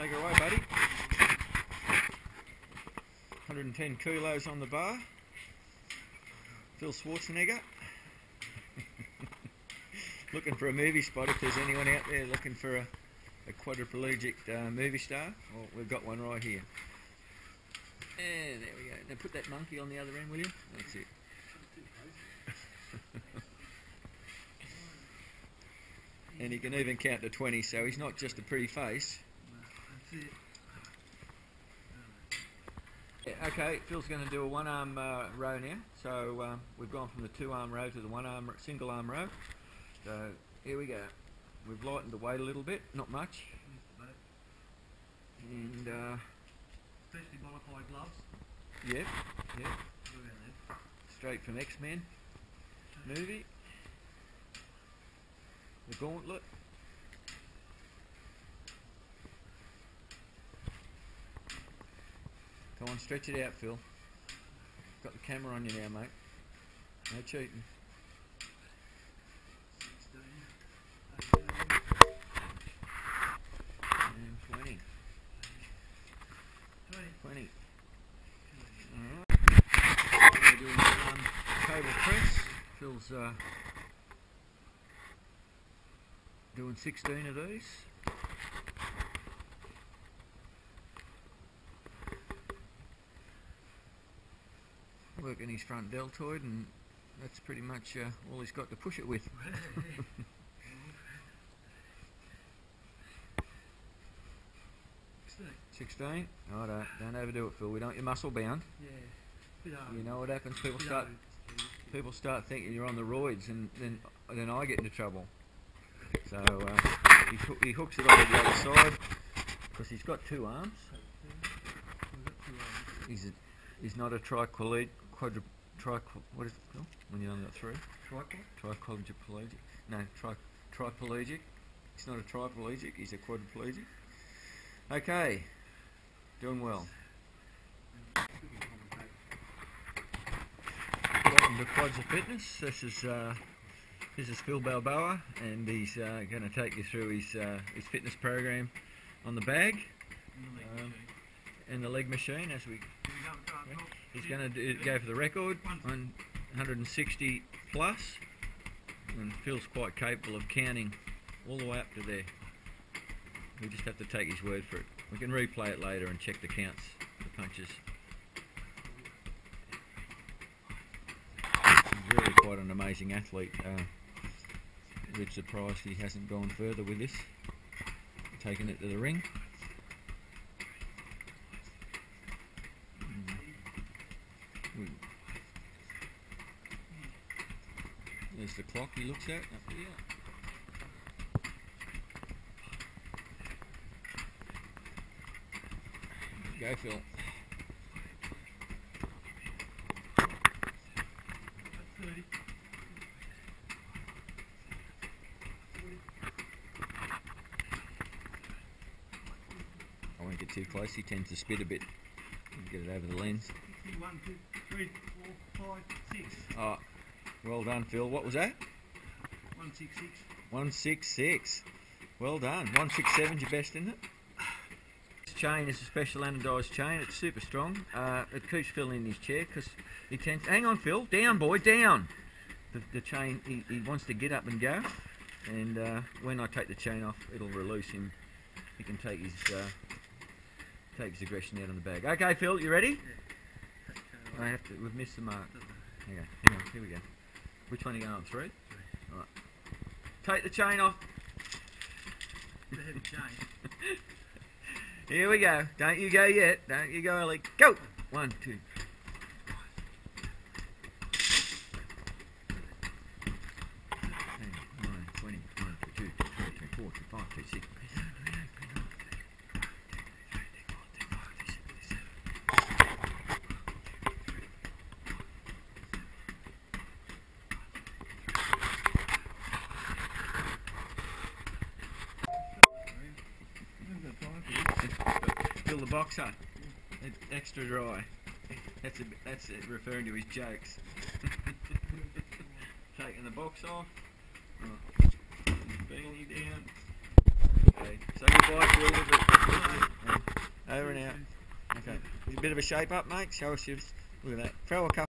Take it away, buddy. 110 kilos on the bar. Phil Schwarzenegger. looking for a movie spot if there's anyone out there looking for a, a quadriplegic uh, movie star. Well, we've got one right here. And there we go. Now put that monkey on the other end, will you? That's it. and he can even count to 20, so he's not just a pretty face. Yeah, okay, Phil's going to do a one arm uh, row now. So um, we've gone from the two arm row to the one arm single arm row. So here we go. We've lightened the weight a little bit, not much. And uh, Especially modified gloves. yep, yep, Look at that. straight from X Men movie. The Gauntlet. Come on, stretch it out, Phil. Got the camera on you now, mate. No cheating. And 20. 20. Alright. We're doing um, table press. Phil's uh, doing 16 of these. Working his front deltoid and that's pretty much uh, all he's got to push it with. 16. Oh, don't, don't overdo it, Phil. We don't want you muscle bound. Yeah. You know what happens? People start people start thinking you're on the roids, and then then I get into trouble. So uh, he, he hooks it onto the other side because he's got two arms. Got two arms. He's a, he's not a triquilid quadru tri what is it called when you only got three? Triquadriplegic. No, tri triplegic. He's not a triplegic. He's a quadriplegic. Okay, doing well. Welcome to Quads of Fitness. This is uh, this is Phil Balboa, and he's uh, going to take you through his uh, his fitness program on the bag Um, and the leg machine. As we, he's going to go for the record on 160 plus, and Phil's quite capable of counting all the way up to there. We just have to take his word for it. We can replay it later and check the counts, the punches. He's really quite an amazing athlete. Uh, we're surprised he hasn't gone further with this, taken it to the ring. Mm. We- There's the clock he looks at up here. Go, Phil. I won't get too close. He tends to spit a bit. Get it over the lens. One, two, three, four, five, six. Oh, well done, Phil. What was that? One, six, six. 166. Well done. 167's your best, isn't it? This chain is a special anodised chain. It's super strong. Uh, it keeps Phil in his chair because he tends. Hang on, Phil. Down, boy. Down. The, the chain. He, he wants to get up and go. And uh, when I take the chain off, it'll release him. He can take his uh, take his aggression out on the bag. Okay, Phil. You ready? I have to. We've missed the mark. Hang on. Hang on. Here we go. Which one are you going on? Three? Three. Alright. Take the chain off. The heavy chain. Here we go. Don't you go yet. Don't you go early. Go! One, two. Nine, boxer. Extra dry. That's a, that's it, referring to his jokes. Taking the box off. Beanie down. Okay. Say goodbye, Phil. with the- with the- Okay. A bit of a shape up, mate. Show us your. Look at that. Throw a couple.